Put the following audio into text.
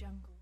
jungle.